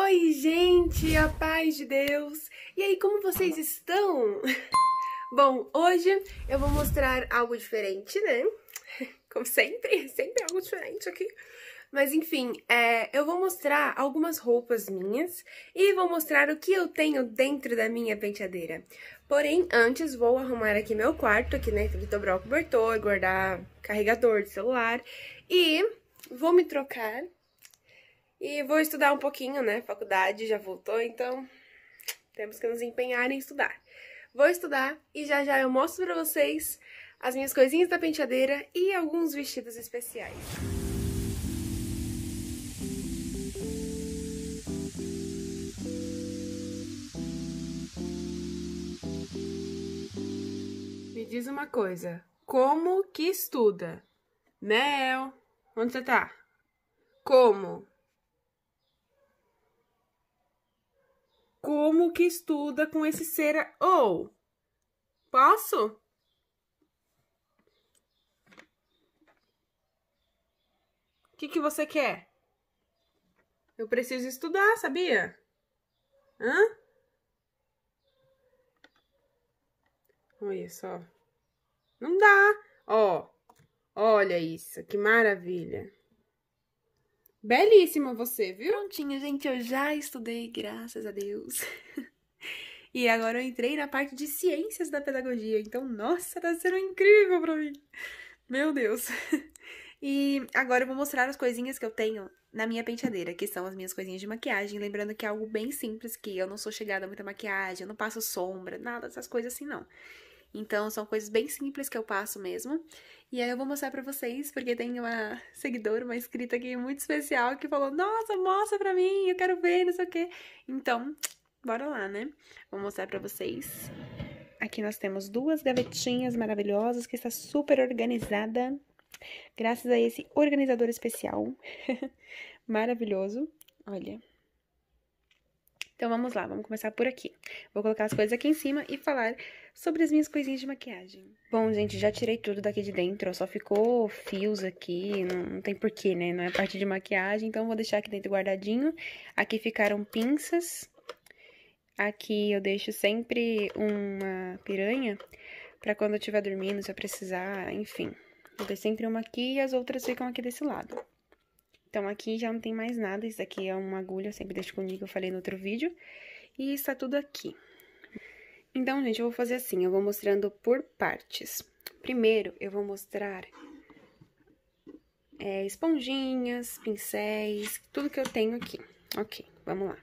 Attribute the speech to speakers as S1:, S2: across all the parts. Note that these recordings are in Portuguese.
S1: Oi, gente, a paz de Deus! E aí, como vocês estão? Bom, hoje eu vou mostrar algo diferente, né? Como sempre, sempre algo diferente aqui. Mas enfim, é, eu vou mostrar algumas roupas minhas e vou mostrar o que eu tenho dentro da minha penteadeira. Porém, antes vou arrumar aqui meu quarto, aqui, né? Dobrar o cobertor, guardar carregador de celular e vou me trocar e vou estudar um pouquinho, né? Faculdade já voltou, então temos que nos empenhar em estudar. Vou estudar e já já eu mostro pra vocês as minhas coisinhas da penteadeira e alguns vestidos especiais. Me diz uma coisa, como que estuda? Mel, onde você tá? Como? Como que estuda com esse ser ou posso? O que que você quer? Eu preciso estudar, sabia? Hã? Olha só. Não dá. Ó. Olha isso, que maravilha. Belíssima você, viu? Prontinho, gente, eu já estudei, graças a Deus. e agora eu entrei na parte de ciências da pedagogia, então, nossa, tá sendo incrível pra mim. Meu Deus. E agora eu vou mostrar as coisinhas que eu tenho na minha penteadeira, que são as minhas coisinhas de maquiagem. Lembrando que é algo bem simples, que eu não sou chegada a muita maquiagem, eu não passo sombra, nada dessas coisas assim, não. Então, são coisas bem simples que eu passo mesmo. E aí eu vou mostrar pra vocês, porque tem uma seguidora, uma inscrita aqui muito especial, que falou, nossa, mostra pra mim, eu quero ver, não sei o quê. Então, bora lá, né? Vou mostrar pra vocês. Aqui nós temos duas gavetinhas maravilhosas, que está super organizada, graças a esse organizador especial. Maravilhoso. Olha, então vamos lá, vamos começar por aqui. Vou colocar as coisas aqui em cima e falar sobre as minhas coisinhas de maquiagem. Bom, gente, já tirei tudo daqui de dentro, só ficou fios aqui, não, não tem porquê, né? Não é parte de maquiagem, então vou deixar aqui dentro guardadinho. Aqui ficaram pinças. Aqui eu deixo sempre uma piranha pra quando eu estiver dormindo, se eu precisar, enfim. Eu deixo sempre uma aqui e as outras ficam aqui desse lado. Então, aqui já não tem mais nada, isso aqui é uma agulha, eu sempre deixo comigo, eu falei no outro vídeo. E está tudo aqui. Então, gente, eu vou fazer assim, eu vou mostrando por partes. Primeiro, eu vou mostrar é, esponjinhas, pincéis, tudo que eu tenho aqui. Ok, vamos lá.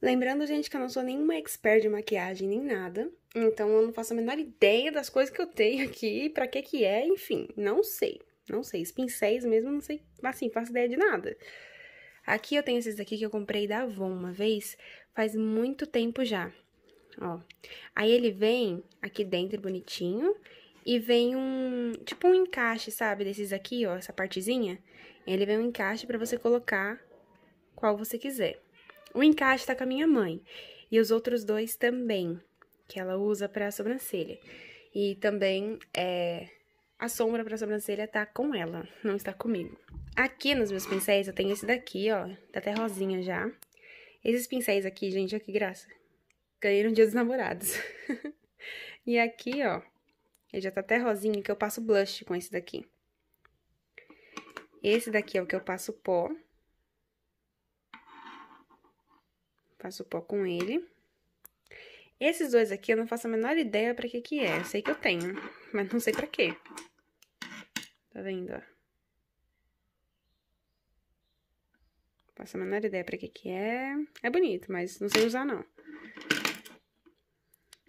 S1: Lembrando, gente, que eu não sou nenhuma expert de maquiagem nem nada, então eu não faço a menor ideia das coisas que eu tenho aqui, pra que que é, enfim, não sei. Não sei, os pincéis mesmo, não sei, assim, faço ideia de nada. Aqui eu tenho esses daqui que eu comprei da Avon uma vez, faz muito tempo já. Ó, aí ele vem aqui dentro bonitinho e vem um, tipo um encaixe, sabe, desses aqui, ó, essa partezinha. Ele vem um encaixe pra você colocar qual você quiser. O encaixe tá com a minha mãe e os outros dois também, que ela usa pra sobrancelha. E também, é, a sombra pra sobrancelha tá com ela, não está comigo. Aqui nos meus pincéis eu tenho esse daqui, ó, tá até rosinha já. Esses pincéis aqui, gente, olha que graça. Ganhei no dia dos namorados. e aqui, ó, ele já tá até rosinha, que eu passo blush com esse daqui. Esse daqui é o que eu passo pó. Passo pó com ele. Esses dois aqui eu não faço a menor ideia pra que que é. Eu sei que eu tenho, mas não sei pra quê. Tá vendo, ó? Faço a menor ideia pra que que é. É bonito, mas não sei usar, não.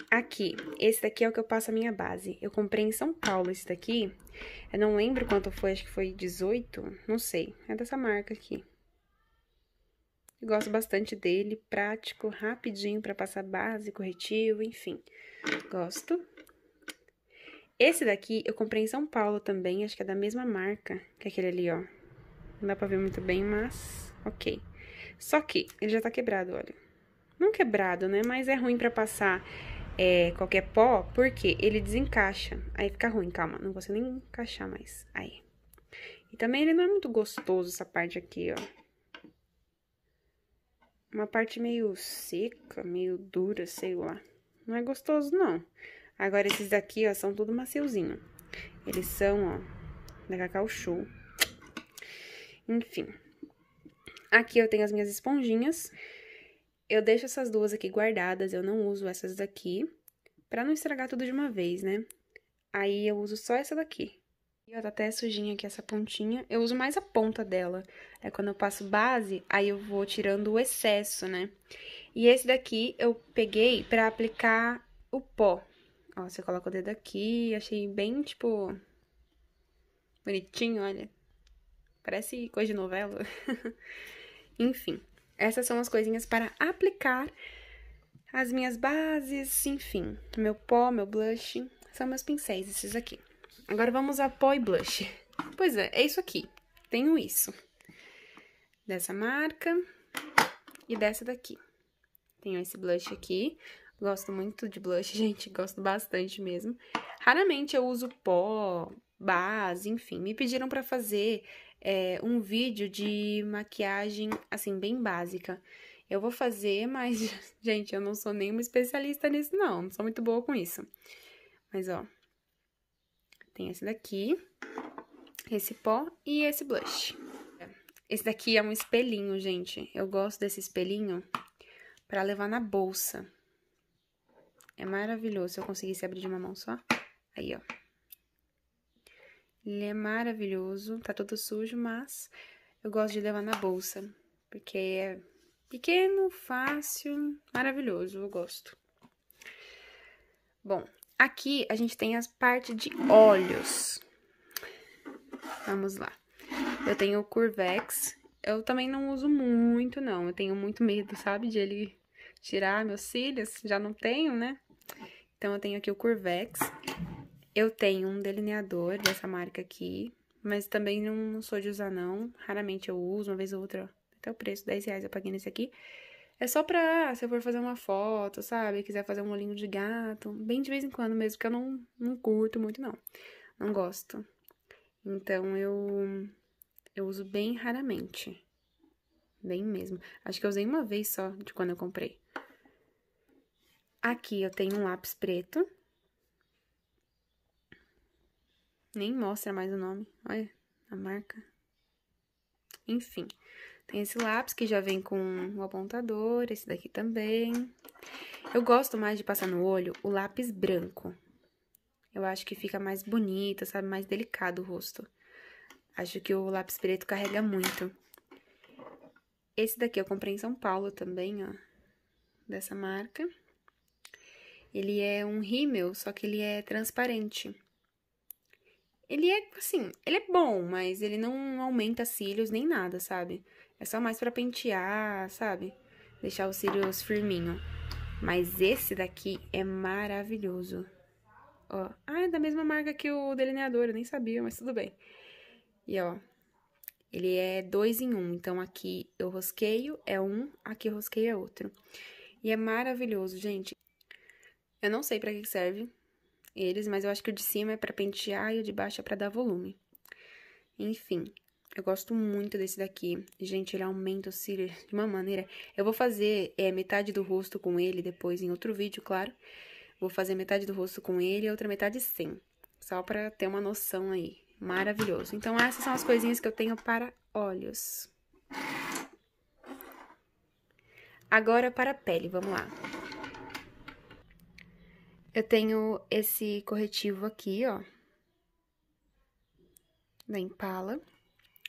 S1: Aqui, esse daqui é o que eu passo a minha base. Eu comprei em São Paulo esse daqui. Eu não lembro quanto foi, acho que foi 18, não sei. É dessa marca aqui. Eu gosto bastante dele, prático, rapidinho pra passar base, corretivo, enfim. Gosto. Esse daqui eu comprei em São Paulo também, acho que é da mesma marca que aquele ali, ó. Não dá pra ver muito bem, mas ok. Só que ele já tá quebrado, olha. Não quebrado, né? Mas é ruim pra passar é, qualquer pó, porque ele desencaixa. Aí fica ruim, calma, não consigo nem encaixar mais. Aí. E também ele não é muito gostoso, essa parte aqui, ó. uma parte meio seca, meio dura, sei lá. Não é gostoso, não. Agora, esses daqui, ó, são tudo maciozinho. Eles são, ó, da Cacau Show. Enfim. Aqui eu tenho as minhas esponjinhas. Eu deixo essas duas aqui guardadas, eu não uso essas daqui, pra não estragar tudo de uma vez, né? Aí eu uso só essa daqui. E ó, tá até sujinha aqui essa pontinha. Eu uso mais a ponta dela. É quando eu passo base, aí eu vou tirando o excesso, né? E esse daqui eu peguei pra aplicar o pó. Ó, você coloca o dedo aqui, achei bem, tipo, bonitinho, olha. Parece coisa de novela. enfim, essas são as coisinhas para aplicar as minhas bases, enfim. Meu pó, meu blush, são meus pincéis, esses aqui. Agora vamos a pó e blush. Pois é, é isso aqui. Tenho isso. Dessa marca e dessa daqui. Tenho esse blush aqui. Gosto muito de blush, gente. Gosto bastante mesmo. Raramente eu uso pó, base, enfim. Me pediram pra fazer é, um vídeo de maquiagem, assim, bem básica. Eu vou fazer, mas, gente, eu não sou nenhuma especialista nisso, não. Não sou muito boa com isso. Mas, ó, tem esse daqui, esse pó e esse blush. Esse daqui é um espelhinho, gente. Eu gosto desse espelhinho pra levar na bolsa. É maravilhoso. Se eu conseguisse abrir de uma mão só. Aí, ó. Ele é maravilhoso. Tá todo sujo, mas eu gosto de levar na bolsa. Porque é pequeno, fácil, maravilhoso. Eu gosto. Bom, Aqui a gente tem as partes de olhos. Vamos lá. Eu tenho o Curvex. Eu também não uso muito, não. Eu tenho muito medo, sabe? De ele tirar meus cílios. Já não tenho, né? Então, eu tenho aqui o Curvex. Eu tenho um delineador dessa marca aqui. Mas também não sou de usar, não. Raramente eu uso, uma vez ou outra. Até o preço, 10 reais eu paguei nesse aqui. É só pra, se eu for fazer uma foto, sabe? Quiser fazer um olhinho de gato, bem de vez em quando mesmo, porque eu não, não curto muito, não. Não gosto. Então, eu, eu uso bem raramente. Bem mesmo. Acho que eu usei uma vez só de quando eu comprei. Aqui eu tenho um lápis preto. Nem mostra mais o nome. Olha a marca. Enfim. Tem esse lápis que já vem com o apontador, esse daqui também. Eu gosto mais de passar no olho o lápis branco. Eu acho que fica mais bonito, sabe? Mais delicado o rosto. Acho que o lápis preto carrega muito. Esse daqui eu comprei em São Paulo também, ó. Dessa marca. Ele é um rímel, só que ele é transparente. Ele é, assim, ele é bom, mas ele não aumenta cílios nem nada, sabe? É só mais pra pentear, sabe? Deixar os cílios firminho. Mas esse daqui é maravilhoso. Ó. Ah, é da mesma marca que o delineador, eu nem sabia, mas tudo bem. E ó, ele é dois em um. Então, aqui eu rosqueio é um, aqui eu rosqueio é outro. E é maravilhoso, gente. Eu não sei pra que serve eles, mas eu acho que o de cima é pra pentear e o de baixo é pra dar volume. Enfim, eu gosto muito desse daqui. Gente, ele aumenta os cílios de uma maneira... Eu vou fazer é, metade do rosto com ele depois em outro vídeo, claro. Vou fazer metade do rosto com ele e outra metade sem. Só pra ter uma noção aí. Maravilhoso. Então, essas são as coisinhas que eu tenho para olhos. Agora, para a pele, vamos lá. Eu tenho esse corretivo aqui, ó. Da Impala.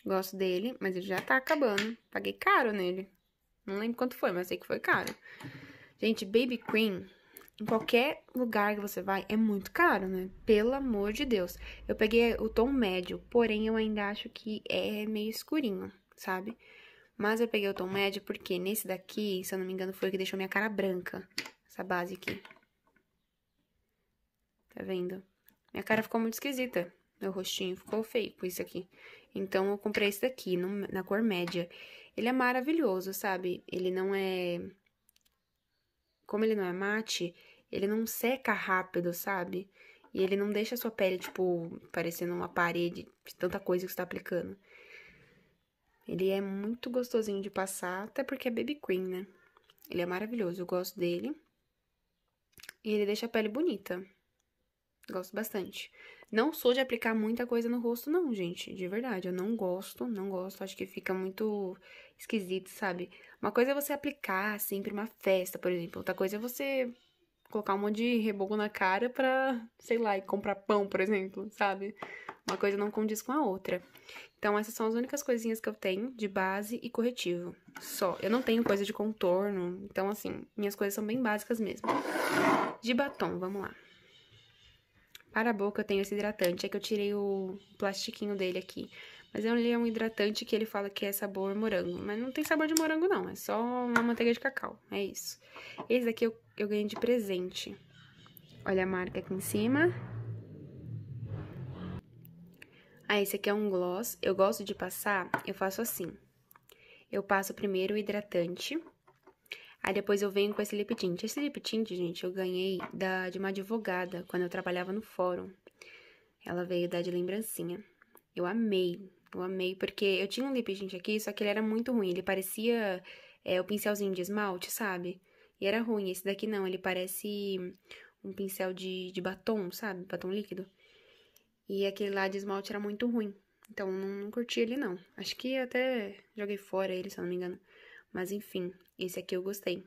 S1: Gosto dele, mas ele já tá acabando. Paguei caro nele. Não lembro quanto foi, mas sei que foi caro. Gente, Baby Cream, em qualquer lugar que você vai, é muito caro, né? Pelo amor de Deus. Eu peguei o tom médio, porém eu ainda acho que é meio escurinho, sabe? Mas eu peguei o tom médio porque nesse daqui, se eu não me engano, foi o que deixou minha cara branca. Essa base aqui. Tá vendo? Minha cara ficou muito esquisita. Meu rostinho ficou feio com isso aqui. Então, eu comprei esse daqui, no, na cor média. Ele é maravilhoso, sabe? Ele não é... Como ele não é mate, ele não seca rápido, sabe? E ele não deixa a sua pele, tipo, parecendo uma parede de tanta coisa que você tá aplicando. Ele é muito gostosinho de passar, até porque é baby cream, né? Ele é maravilhoso, eu gosto dele. E ele deixa a pele bonita. Gosto bastante. Não sou de aplicar muita coisa no rosto, não, gente. De verdade, eu não gosto, não gosto. Acho que fica muito esquisito, sabe? Uma coisa é você aplicar sempre uma festa, por exemplo. Outra coisa é você colocar um monte de reboco na cara pra, sei lá, ir comprar pão, por exemplo, sabe? Uma coisa não condiz com a outra. Então, essas são as únicas coisinhas que eu tenho de base e corretivo. Só. Eu não tenho coisa de contorno. Então, assim, minhas coisas são bem básicas mesmo. De batom, vamos lá. Para a boca eu tenho esse hidratante, é que eu tirei o plastiquinho dele aqui. Mas ele é um hidratante que ele fala que é sabor morango. Mas não tem sabor de morango, não. É só uma manteiga de cacau. É isso. Esse daqui eu, eu ganhei de presente. Olha a marca aqui em cima. Ah, esse aqui é um gloss. Eu gosto de passar, eu faço assim. Eu passo primeiro o hidratante. Aí depois eu venho com esse lip tint. Esse lip tint, gente, eu ganhei da, de uma advogada quando eu trabalhava no fórum. Ela veio dar de lembrancinha. Eu amei, eu amei, porque eu tinha um lip tint aqui, só que ele era muito ruim. Ele parecia é, o pincelzinho de esmalte, sabe? E era ruim. Esse daqui não, ele parece um pincel de, de batom, sabe? Batom líquido. E aquele lá de esmalte era muito ruim. Então, não, não curti ele, não. Acho que até joguei fora ele, se eu não me engano. Mas enfim, esse aqui eu gostei.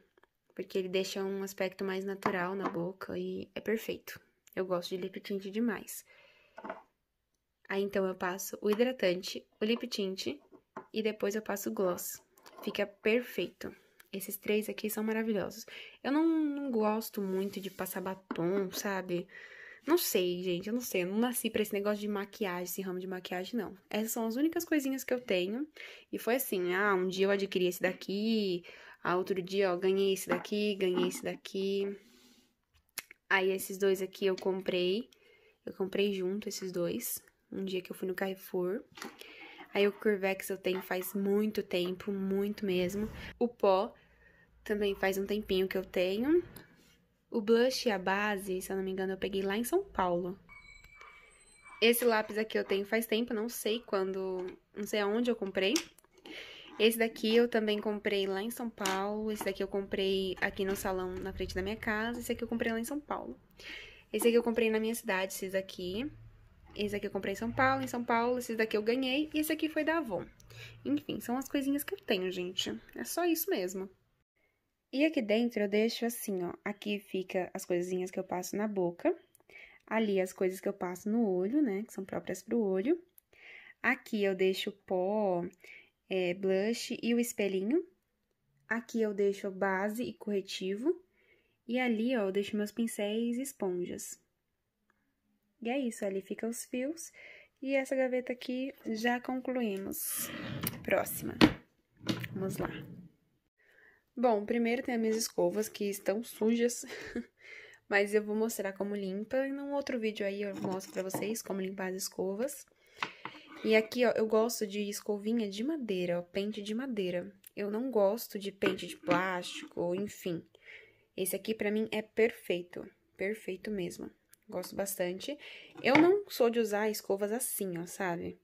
S1: Porque ele deixa um aspecto mais natural na boca e é perfeito. Eu gosto de lip tint demais. Aí então eu passo o hidratante, o lip tint e depois eu passo o gloss. Fica perfeito. Esses três aqui são maravilhosos. Eu não, não gosto muito de passar batom, sabe? Não sei, gente, eu não sei. Eu não nasci pra esse negócio de maquiagem, esse ramo de maquiagem, não. Essas são as únicas coisinhas que eu tenho. E foi assim, ah, um dia eu adquiri esse daqui, ah, outro dia, ó, ganhei esse daqui, ganhei esse daqui. Aí esses dois aqui eu comprei. Eu comprei junto esses dois. Um dia que eu fui no Carrefour. Aí o Curvex eu tenho faz muito tempo, muito mesmo. O pó também faz um tempinho que eu tenho. O blush e a base, se eu não me engano, eu peguei lá em São Paulo. Esse lápis aqui eu tenho faz tempo, não sei quando, não sei aonde eu comprei. Esse daqui eu também comprei lá em São Paulo. Esse daqui eu comprei aqui no salão na frente da minha casa. Esse aqui eu comprei lá em São Paulo. Esse aqui eu comprei na minha cidade, esses aqui. Esse aqui eu comprei em São Paulo, em São Paulo. Esses daqui eu ganhei. E esse aqui foi da Avon. Enfim, são as coisinhas que eu tenho, gente. É só isso mesmo. E aqui dentro eu deixo assim, ó. Aqui fica as coisinhas que eu passo na boca. Ali as coisas que eu passo no olho, né? Que são próprias pro olho. Aqui eu deixo pó, é, blush e o espelhinho. Aqui eu deixo base e corretivo. E ali, ó, eu deixo meus pincéis e esponjas. E é isso, ali fica os fios. E essa gaveta aqui já concluímos. Próxima. Vamos lá. Bom, primeiro tem as minhas escovas que estão sujas, mas eu vou mostrar como limpa. E num outro vídeo aí eu mostro pra vocês como limpar as escovas. E aqui, ó, eu gosto de escovinha de madeira, ó, pente de madeira. Eu não gosto de pente de plástico, enfim. Esse aqui pra mim é perfeito, perfeito mesmo. Gosto bastante. Eu não sou de usar escovas assim, ó, sabe?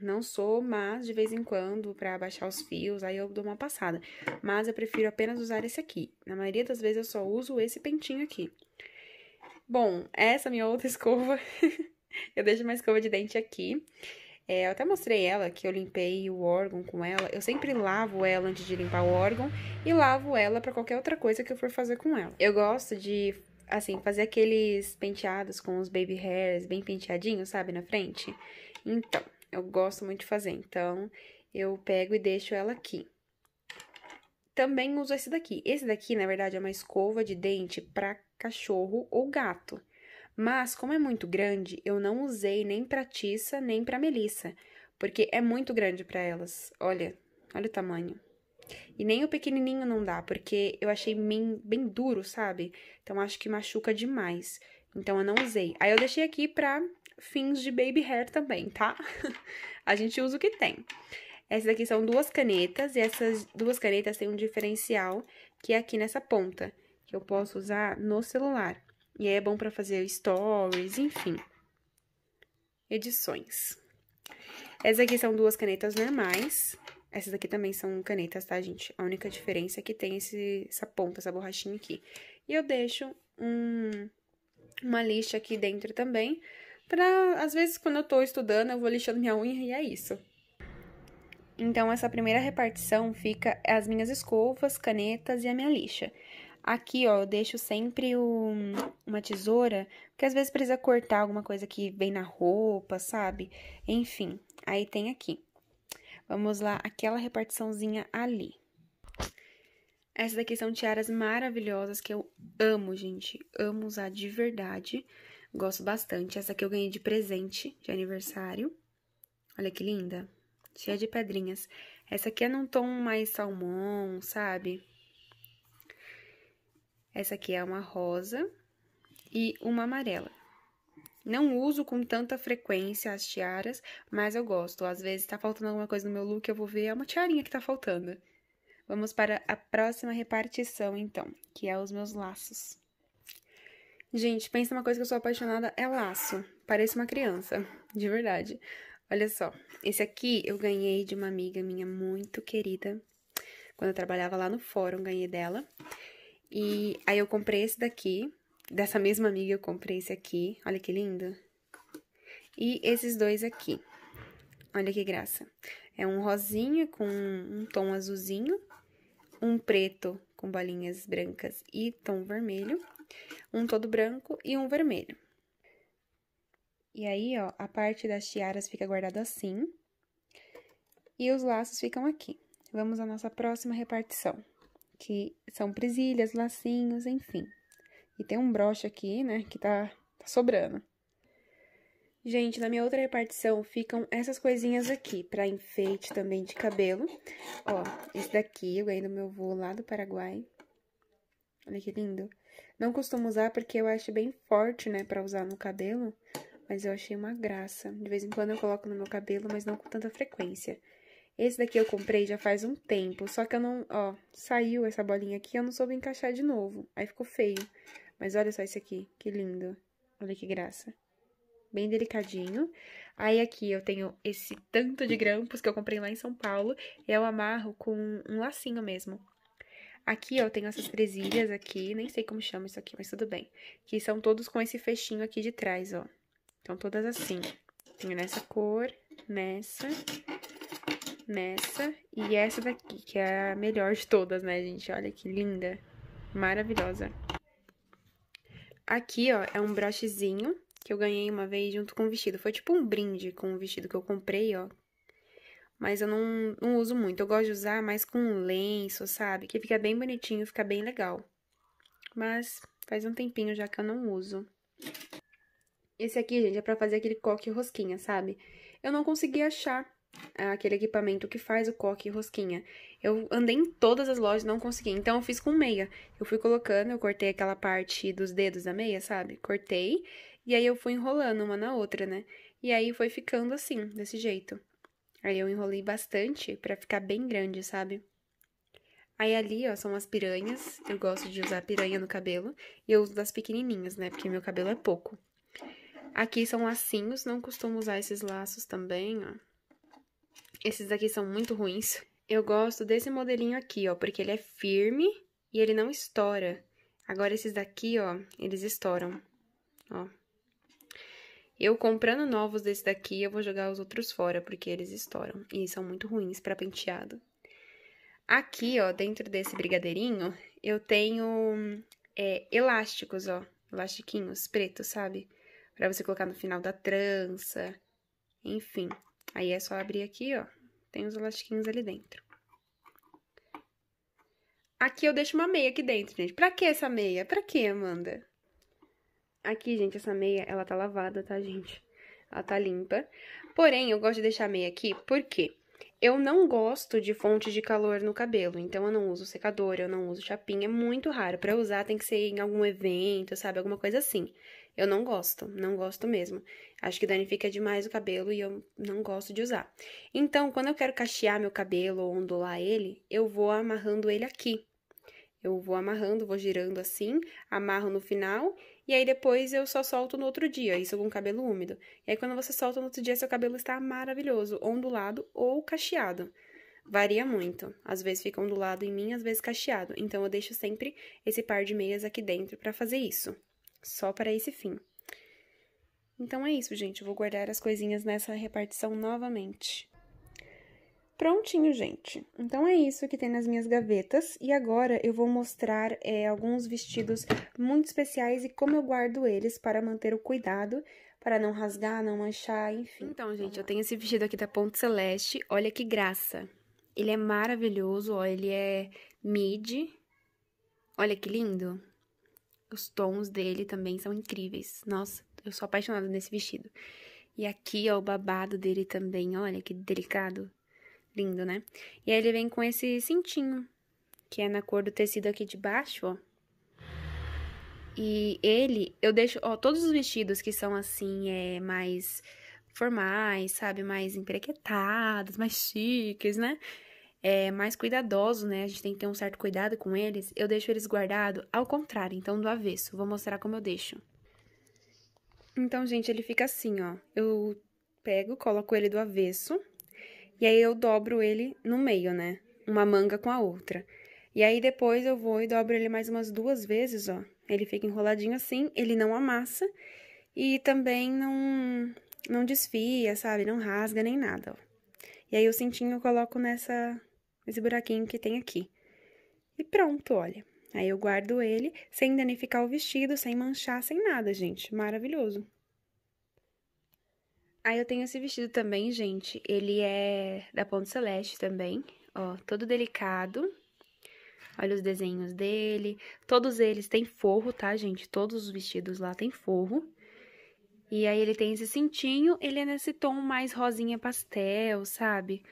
S1: Não sou, mas de vez em quando, para baixar os fios, aí eu dou uma passada. Mas eu prefiro apenas usar esse aqui. Na maioria das vezes eu só uso esse pentinho aqui. Bom, essa minha outra escova, eu deixo uma escova de dente aqui. É, eu até mostrei ela, que eu limpei o órgão com ela. Eu sempre lavo ela antes de limpar o órgão e lavo ela para qualquer outra coisa que eu for fazer com ela. Eu gosto de, assim, fazer aqueles penteados com os baby hairs bem penteadinhos, sabe, na frente. Então, eu gosto muito de fazer, então eu pego e deixo ela aqui. Também uso esse daqui. Esse daqui, na verdade, é uma escova de dente para cachorro ou gato. Mas, como é muito grande, eu não usei nem pra Tissa, nem pra Melissa. Porque é muito grande para elas. Olha, olha o tamanho. E nem o pequenininho não dá, porque eu achei bem, bem duro, sabe? Então, acho que machuca demais. Então, eu não usei. Aí, eu deixei aqui pra fins de baby hair também, tá? a gente usa o que tem. Essas aqui são duas canetas, e essas duas canetas têm um diferencial, que é aqui nessa ponta, que eu posso usar no celular. E aí é bom para fazer stories, enfim. Edições. Essas aqui são duas canetas normais, Essas aqui também são canetas, tá, gente? A única diferença é que tem esse, essa ponta, essa borrachinha aqui. E eu deixo um, uma lixa aqui dentro também, pra, às vezes, quando eu tô estudando, eu vou lixando minha unha e é isso. Então, essa primeira repartição fica as minhas escovas, canetas e a minha lixa. Aqui, ó, eu deixo sempre o, uma tesoura, porque às vezes precisa cortar alguma coisa que vem na roupa, sabe? Enfim, aí tem aqui. Vamos lá, aquela repartiçãozinha ali. Essas daqui são tiaras maravilhosas que eu amo, gente. Amo usar de verdade. Gosto bastante. Essa aqui eu ganhei de presente de aniversário. Olha que linda. Cheia de pedrinhas. Essa aqui é num tom mais salmão, sabe? Essa aqui é uma rosa e uma amarela. Não uso com tanta frequência as tiaras, mas eu gosto. Às vezes tá faltando alguma coisa no meu look, eu vou ver, é uma tiarinha que tá faltando. Vamos para a próxima repartição, então, que é os meus laços. Gente, pensa uma coisa que eu sou apaixonada, é laço. Parece uma criança, de verdade. Olha só, esse aqui eu ganhei de uma amiga minha muito querida. Quando eu trabalhava lá no fórum, ganhei dela. E aí eu comprei esse daqui, dessa mesma amiga eu comprei esse aqui, olha que lindo. E esses dois aqui, olha que graça. É um rosinha com um tom azulzinho, um preto com bolinhas brancas e tom vermelho, um todo branco e um vermelho. E aí, ó, a parte das tiaras fica guardada assim, e os laços ficam aqui. Vamos à nossa próxima repartição que são presilhas, lacinhos, enfim. E tem um broche aqui, né, que tá, tá sobrando. Gente, na minha outra repartição ficam essas coisinhas aqui, pra enfeite também de cabelo. Ó, esse daqui eu ganhei do meu avô lá do Paraguai. Olha que lindo. Não costumo usar porque eu acho bem forte, né, pra usar no cabelo. Mas eu achei uma graça. De vez em quando eu coloco no meu cabelo, mas não com tanta frequência. Esse daqui eu comprei já faz um tempo, só que eu não, ó, saiu essa bolinha aqui, eu não soube encaixar de novo. Aí ficou feio. Mas olha só esse aqui, que lindo. Olha que graça. Bem delicadinho. Aí aqui eu tenho esse tanto de grampos que eu comprei lá em São Paulo. E eu amarro com um lacinho mesmo. Aqui eu tenho essas presilhas aqui, nem sei como chama isso aqui, mas tudo bem. Que são todos com esse fechinho aqui de trás, ó. Então todas assim. Tenho nessa cor, nessa nessa e essa daqui, que é a melhor de todas, né, gente? Olha que linda, maravilhosa. Aqui, ó, é um brochezinho que eu ganhei uma vez junto com o vestido. Foi tipo um brinde com o vestido que eu comprei, ó. Mas eu não, não uso muito. Eu gosto de usar mais com lenço, sabe? Que fica bem bonitinho, fica bem legal. Mas faz um tempinho já que eu não uso. Esse aqui, gente, é pra fazer aquele coque rosquinha, sabe? Eu não consegui achar aquele equipamento que faz o coque e rosquinha. Eu andei em todas as lojas não consegui. Então eu fiz com meia. Eu fui colocando, eu cortei aquela parte dos dedos da meia, sabe? Cortei e aí eu fui enrolando uma na outra, né? E aí foi ficando assim, desse jeito. Aí eu enrolei bastante para ficar bem grande, sabe? Aí ali, ó, são as piranhas. Eu gosto de usar piranha no cabelo. E eu uso das pequenininhas, né? Porque meu cabelo é pouco. Aqui são lacinhos, não costumo usar esses laços também, ó. Esses daqui são muito ruins. Eu gosto desse modelinho aqui, ó, porque ele é firme e ele não estoura. Agora, esses daqui, ó, eles estouram, ó. Eu comprando novos desse daqui, eu vou jogar os outros fora, porque eles estouram. E são muito ruins para penteado. Aqui, ó, dentro desse brigadeirinho, eu tenho é, elásticos, ó. Elastiquinhos pretos, sabe? Pra você colocar no final da trança. Enfim. Aí é só abrir aqui, ó. Tem os elastiquinhos ali dentro. Aqui eu deixo uma meia aqui dentro, gente. Pra que essa meia? Pra que, Amanda? Aqui, gente, essa meia, ela tá lavada, tá, gente? Ela tá limpa. Porém, eu gosto de deixar a meia aqui, por quê? Eu não gosto de fonte de calor no cabelo, então eu não uso secador, eu não uso chapinha, é muito raro. Para usar tem que ser em algum evento, sabe? Alguma coisa assim. Eu não gosto, não gosto mesmo. Acho que danifica demais o cabelo e eu não gosto de usar. Então, quando eu quero cachear meu cabelo ou ondular ele, eu vou amarrando ele aqui. Eu vou amarrando, vou girando assim, amarro no final e aí depois eu só solto no outro dia, isso com cabelo úmido. E aí quando você solta no outro dia, seu cabelo está maravilhoso, ondulado ou cacheado. varia muito. Às vezes ficam do lado em mim, às vezes cacheado. Então, eu deixo sempre esse par de meias aqui dentro para fazer isso. Só para esse fim. Então, é isso, gente. Eu vou guardar as coisinhas nessa repartição novamente. Prontinho, gente. Então, é isso que tem nas minhas gavetas. E agora, eu vou mostrar é, alguns vestidos muito especiais e como eu guardo eles para manter o cuidado, para não rasgar, não manchar, enfim. Então, gente, eu tenho esse vestido aqui da Ponte Celeste. Olha que graça. Ele é maravilhoso, ó. Ele é mid. Olha que lindo. Os tons dele também são incríveis. Nossa, eu sou apaixonada nesse vestido. E aqui, ó, o babado dele também. Olha que delicado. Lindo, né? E aí ele vem com esse cintinho, que é na cor do tecido aqui de baixo, ó. E ele, eu deixo, ó, todos os vestidos que são assim, é, mais formais, sabe? Mais emprequetados, mais chiques, né? É, mais cuidadosos, né? A gente tem que ter um certo cuidado com eles. Eu deixo eles guardados ao contrário, então do avesso. Vou mostrar como eu deixo. Então, gente, ele fica assim, ó. Eu pego, coloco ele do avesso, e aí eu dobro ele no meio, né? Uma manga com a outra. E aí depois eu vou e dobro ele mais umas duas vezes, ó. Ele fica enroladinho assim, ele não amassa e também não não desfia, sabe? Não rasga nem nada, ó. E aí o cintinho eu coloco nessa nesse buraquinho que tem aqui. E pronto, olha. Aí eu guardo ele sem danificar o vestido, sem manchar, sem nada, gente. Maravilhoso. Aí eu tenho esse vestido também, gente. Ele é da Ponte Celeste também, ó, todo delicado. Olha os desenhos dele. Todos eles têm forro, tá, gente? Todos os vestidos lá têm forro. E aí ele tem esse cintinho, ele é nesse tom mais rosinha pastel, sabe?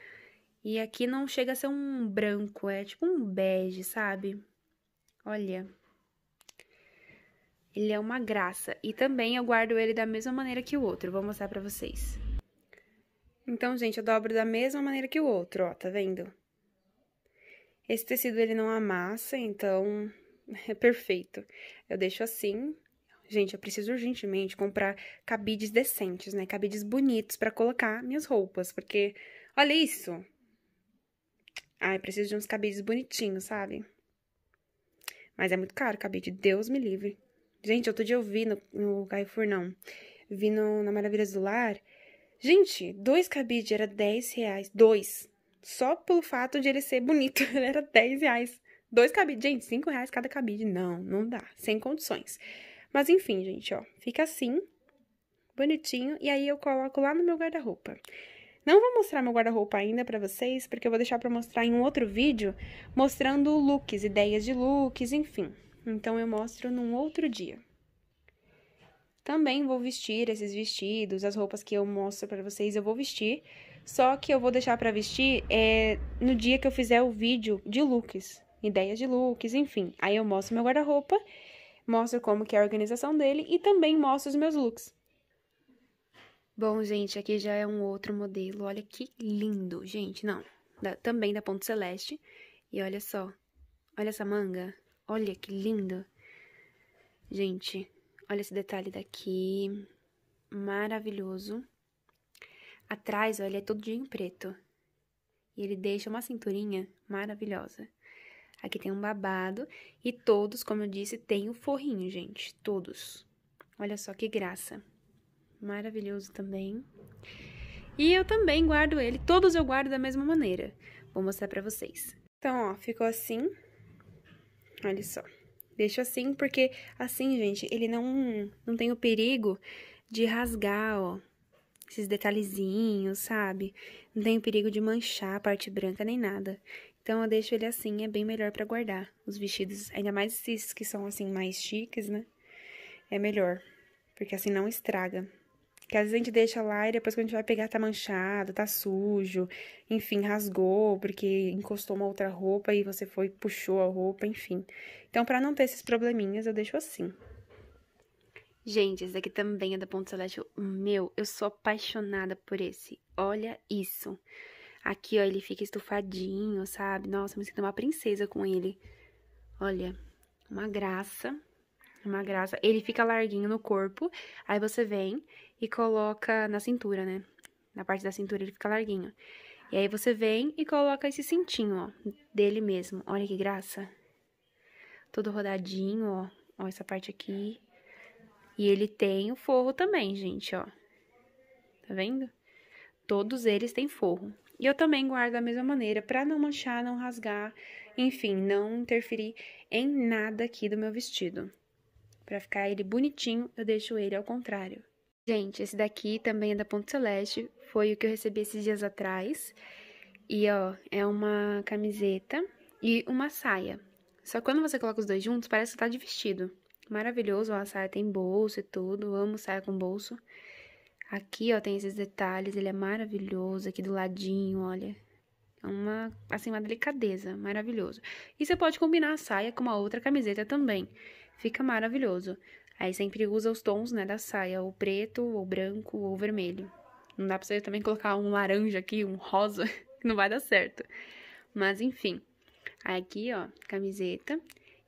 S1: E aqui não chega a ser um branco, é tipo um bege, sabe? Olha, ele é uma graça. E também eu guardo ele da mesma maneira que o outro. Vou mostrar pra vocês. Então, gente, eu dobro da mesma maneira que o outro, ó, tá vendo? Esse tecido, ele não amassa, então é perfeito. Eu deixo assim. Gente, eu preciso urgentemente comprar cabides decentes, né? Cabides bonitos pra colocar minhas roupas, porque olha isso. Ai, preciso de uns cabides bonitinhos, sabe? Mas é muito caro cabide, Deus me livre. Gente, outro dia eu vi no, no Carrefour, não. Vi no, na Maravilhas do Lar. Gente, dois cabides era 10 reais. Dois. Só pelo fato de ele ser bonito, era 10 reais. Dois cabides. Gente, 5 reais cada cabide. Não, não dá. Sem condições. Mas enfim, gente, ó. Fica assim. Bonitinho. E aí eu coloco lá no meu guarda-roupa. Não vou mostrar meu guarda-roupa ainda pra vocês, porque eu vou deixar pra mostrar em um outro vídeo, mostrando looks, ideias de looks, enfim. Então, eu mostro num outro dia. Também vou vestir esses vestidos, as roupas que eu mostro para vocês, eu vou vestir. Só que eu vou deixar para vestir é, no dia que eu fizer o vídeo de looks, ideias de looks, enfim. Aí eu mostro meu guarda-roupa, mostro como que é a organização dele e também mostro os meus looks. Bom, gente, aqui já é um outro modelo. Olha que lindo, gente. Não, da, também da Ponto Celeste. E olha só, olha essa manga. Olha que lindo. Gente, olha esse detalhe daqui. Maravilhoso. Atrás, olha, é todo de preto. E ele deixa uma cinturinha maravilhosa. Aqui tem um babado. E todos, como eu disse, tem o forrinho, gente. Todos. Olha só que graça. Maravilhoso também. E eu também guardo ele. Todos eu guardo da mesma maneira. Vou mostrar pra vocês. Então, ó, ficou assim. Olha só. Deixo assim porque, assim, gente, ele não, não tem o perigo de rasgar, ó. Esses detalhezinhos, sabe? Não tem o perigo de manchar a parte branca nem nada. Então, eu deixo ele assim, é bem melhor pra guardar os vestidos. Ainda mais esses que são, assim, mais chiques, né? É melhor. Porque assim não estraga. Que às vezes a gente deixa lá e depois quando a gente vai pegar tá manchado, tá sujo, enfim, rasgou porque encostou uma outra roupa e você foi puxou a roupa, enfim. Então, para não ter esses probleminhas, eu deixo assim. Gente, esse daqui também é da Ponto Celeste. Meu, eu sou apaixonada por esse. Olha isso. Aqui, ó, ele fica estufadinho, sabe? Nossa, me sinto uma princesa com ele. Olha, uma graça. Uma graça. Ele fica larguinho no corpo. Aí você vem e coloca na cintura, né? Na parte da cintura ele fica larguinho. E aí você vem e coloca esse cintinho, ó, dele mesmo. Olha que graça. Todo rodadinho, ó. Ó, essa parte aqui. E ele tem o forro também, gente, ó. Tá vendo? Todos eles têm forro. E eu também guardo da mesma maneira, pra não manchar, não rasgar, enfim, não interferir em nada aqui do meu vestido. Pra ficar ele bonitinho, eu deixo ele ao contrário. Gente, esse daqui também é da Ponto Celeste, foi o que eu recebi esses dias atrás. E, ó, é uma camiseta e uma saia. Só que quando você coloca os dois juntos, parece que tá de vestido. Maravilhoso, ó, a saia tem bolso e tudo, amo saia com bolso. Aqui, ó, tem esses detalhes, ele é maravilhoso, aqui do ladinho, olha. É uma, assim, uma delicadeza, maravilhoso. E você pode combinar a saia com uma outra camiseta também, fica maravilhoso. Aí sempre usa os tons, né, da saia, o preto, o branco ou vermelho. Não dá pra você também colocar um laranja aqui, um rosa, que não vai dar certo. Mas, enfim. Aqui, ó, camiseta.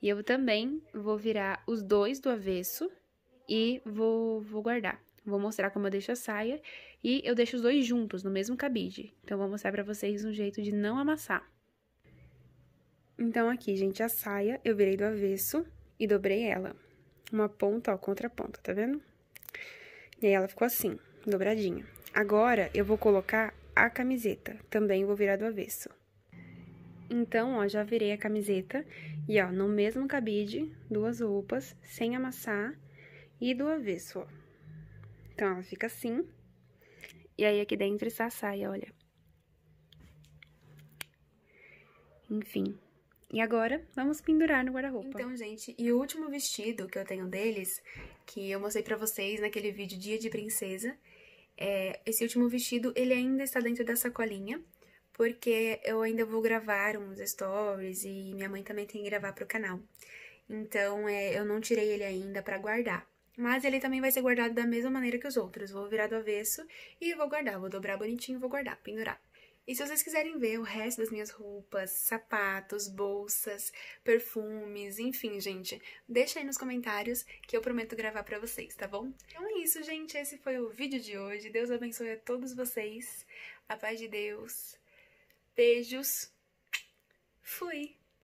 S1: E eu também vou virar os dois do avesso e vou, vou guardar. Vou mostrar como eu deixo a saia e eu deixo os dois juntos, no mesmo cabide. Então, vou mostrar pra vocês um jeito de não amassar. Então, aqui, gente, a saia eu virei do avesso e dobrei ela. Uma ponta, ó, contra ponta, tá vendo? E aí, ela ficou assim, dobradinha. Agora, eu vou colocar a camiseta. Também vou virar do avesso. Então, ó, já virei a camiseta. E, ó, no mesmo cabide, duas roupas, sem amassar e do avesso, ó. Então, ela fica assim. E aí, aqui dentro está a saia, olha. Enfim. E agora, vamos pendurar no guarda-roupa. Então, gente, e o último vestido que eu tenho deles, que eu mostrei pra vocês naquele vídeo Dia de Princesa, é, esse último vestido, ele ainda está dentro da sacolinha, porque eu ainda vou gravar uns stories e minha mãe também tem que gravar pro canal. Então, é, eu não tirei ele ainda pra guardar. Mas ele também vai ser guardado da mesma maneira que os outros. Vou virar do avesso e vou guardar. Vou dobrar bonitinho, vou guardar, pendurar. E se vocês quiserem ver o resto das minhas roupas, sapatos, bolsas, perfumes, enfim, gente, deixa aí nos comentários que eu prometo gravar pra vocês, tá bom? Então é isso, gente. Esse foi o vídeo de hoje. Deus abençoe a todos vocês. A paz de Deus. Beijos. Fui.